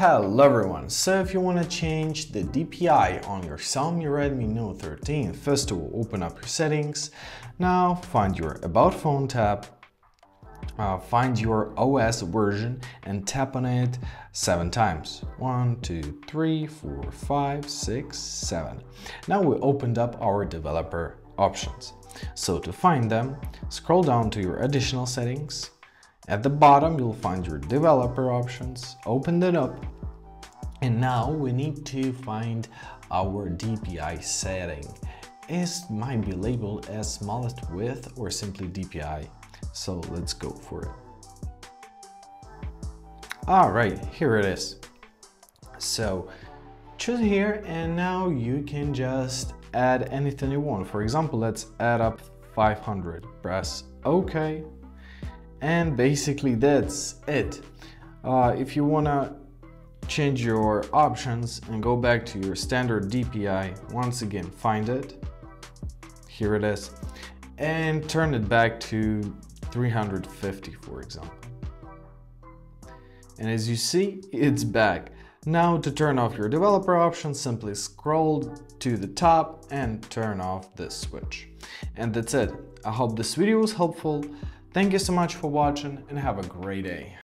Hello everyone, so if you want to change the DPI on your Xiaomi Redmi Note 13, first of all open up your settings, now find your About Phone tab, uh, find your OS version and tap on it seven times. One, two, three, four, five, six, seven. Now we opened up our developer options. So to find them, scroll down to your additional settings, at the bottom, you'll find your developer options. Open it up. And now we need to find our DPI setting. It might be labeled as smallest width or simply DPI. So let's go for it. All right, here it is. So choose here and now you can just add anything you want. For example, let's add up 500. Press OK and basically that's it. Uh, if you wanna change your options and go back to your standard DPI, once again, find it, here it is, and turn it back to 350, for example. And as you see, it's back. Now to turn off your developer option, simply scroll to the top and turn off this switch. And that's it. I hope this video was helpful. Thank you so much for watching and have a great day.